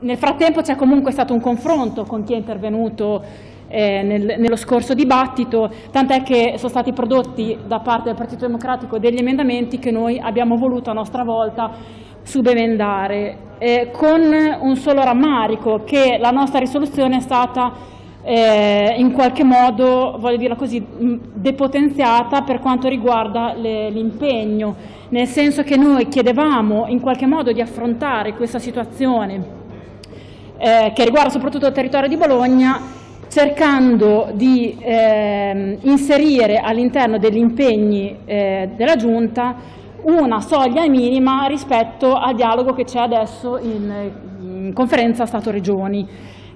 nel frattempo c'è comunque stato un confronto con chi è intervenuto eh, nel, nello scorso dibattito, tant'è che sono stati prodotti da parte del Partito Democratico degli emendamenti che noi abbiamo voluto a nostra volta subemendare, eh, con un solo rammarico che la nostra risoluzione è stata eh, in qualche modo, voglio dirla così, depotenziata per quanto riguarda l'impegno, nel senso che noi chiedevamo in qualche modo di affrontare questa situazione eh, che riguarda soprattutto il territorio di Bologna cercando di eh, inserire all'interno degli impegni eh, della Giunta una soglia minima rispetto al dialogo che c'è adesso in, in conferenza Stato-Regioni,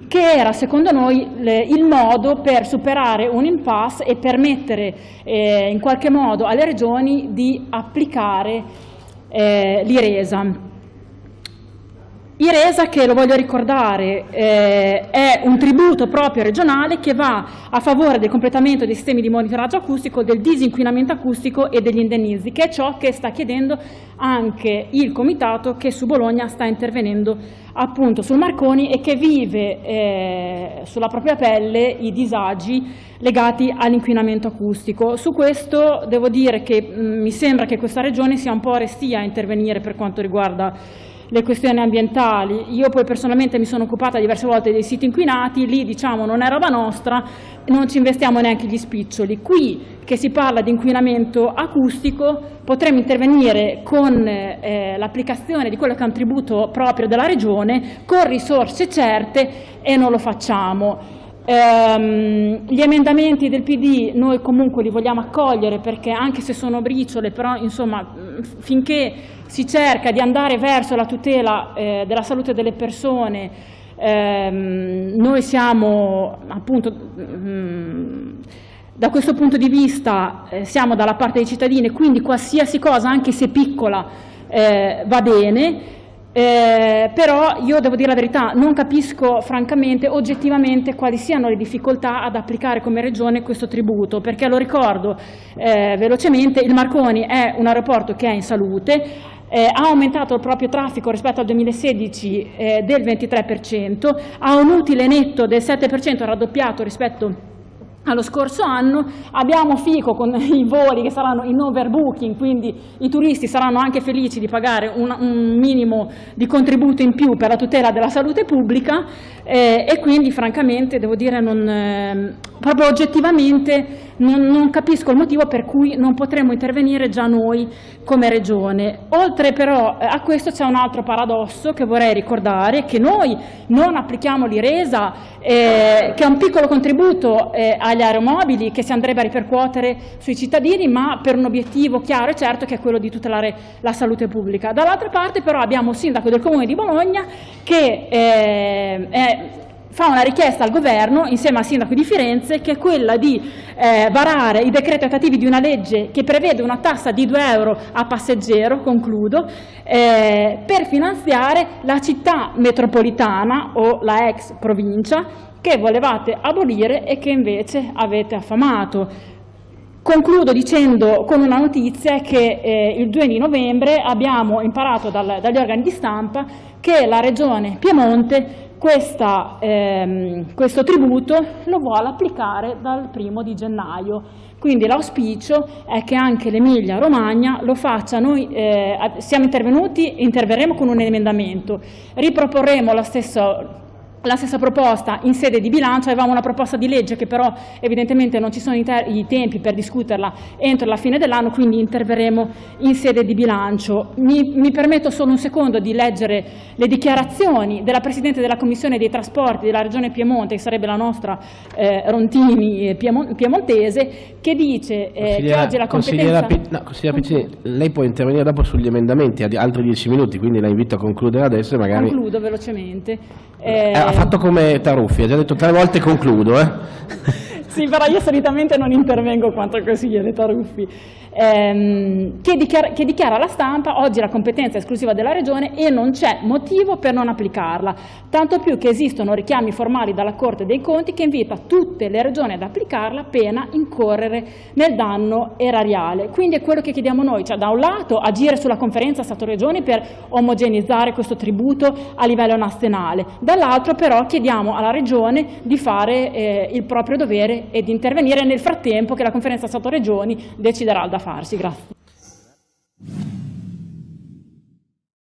che era secondo noi le, il modo per superare un impasse e permettere eh, in qualche modo alle regioni di applicare eh, l'IRESA. IRESA, che lo voglio ricordare, eh, è un tributo proprio regionale che va a favore del completamento dei sistemi di monitoraggio acustico, del disinquinamento acustico e degli indennizi, che è ciò che sta chiedendo anche il comitato che su Bologna sta intervenendo appunto sul Marconi e che vive eh, sulla propria pelle i disagi legati all'inquinamento acustico. Su questo devo dire che mh, mi sembra che questa regione sia un po' restia a intervenire per quanto riguarda le questioni ambientali. Io poi personalmente mi sono occupata diverse volte dei siti inquinati, lì diciamo non è roba nostra, non ci investiamo neanche gli spiccioli. Qui che si parla di inquinamento acustico potremmo intervenire con eh, l'applicazione di quello che è un tributo proprio della Regione con risorse certe e non lo facciamo. Ehm, gli emendamenti del PD noi comunque li vogliamo accogliere perché anche se sono briciole, però insomma finché si cerca di andare verso la tutela eh, della salute delle persone, ehm, noi siamo appunto mh, da questo punto di vista eh, siamo dalla parte dei cittadini, quindi qualsiasi cosa, anche se piccola, eh, va bene. Eh, però io devo dire la verità, non capisco francamente, oggettivamente, quali siano le difficoltà ad applicare come Regione questo tributo, perché lo ricordo eh, velocemente, il Marconi è un aeroporto che è in salute, eh, ha aumentato il proprio traffico rispetto al 2016 eh, del 23%, ha un utile netto del 7% raddoppiato rispetto allo scorso anno, abbiamo Fico con i voli che saranno in overbooking, quindi i turisti saranno anche felici di pagare un, un minimo di contributo in più per la tutela della salute pubblica eh, e quindi francamente devo dire non, eh, proprio oggettivamente non, non, capisco il motivo per cui non potremmo intervenire già noi come Regione. Oltre però eh, a questo c'è un altro paradosso che vorrei ricordare, che noi non applichiamo l'IRESA, eh, che è un piccolo contributo eh, agli aeromobili che si andrebbe a ripercuotere sui cittadini, ma per un obiettivo chiaro e certo che è quello di tutelare la salute pubblica. Dall'altra parte però abbiamo il sindaco del Comune di Bologna che eh, è fa una richiesta al governo insieme al sindaco di Firenze che è quella di eh, varare i decreti attuativi di una legge che prevede una tassa di 2 euro a passeggero, concludo, eh, per finanziare la città metropolitana o la ex provincia che volevate abolire e che invece avete affamato. Concludo dicendo con una notizia che eh, il 2 di novembre abbiamo imparato dal, dagli organi di stampa che la Regione Piemonte questa, ehm, questo tributo lo vuole applicare dal primo di gennaio. Quindi l'auspicio è che anche l'Emilia Romagna lo faccia. Noi eh, siamo intervenuti, interverremo con un emendamento, riproporremo la stessa la stessa proposta in sede di bilancio, avevamo una proposta di legge che però evidentemente non ci sono i, tempi per discuterla entro la fine dell'anno, quindi interverremo in sede di bilancio. Mi, mi, permetto solo un secondo di leggere le dichiarazioni della Presidente della Commissione dei Trasporti della Regione Piemonte, che sarebbe la nostra eh, Rontini eh, piemontese, che dice eh, che oggi la competenza... No, consigliera Piccini, lei può intervenire dopo sugli emendamenti, altri dieci minuti, quindi la invito a concludere adesso magari... Concludo velocemente. Eh, ha fatto come Taruffi, ha già detto tre volte concludo. Eh? sì, però io solitamente non intervengo quanto consigliere Taruffi. Ehm, che, dichiara, che, dichiara, alla stampa oggi la competenza esclusiva della Regione e non c'è motivo per non applicarla, tanto più che esistono richiami formali dalla Corte dei Conti che invita tutte le Regioni ad applicarla pena incorrere nel danno erariale. Quindi è quello che chiediamo noi, cioè da un lato agire sulla conferenza Stato-Regioni per omogenizzare questo tributo a livello nazionale, dall'altro però chiediamo alla Regione di fare eh, il proprio dovere e di intervenire nel frattempo che la conferenza Stato-Regioni deciderà da farsi. Grazie.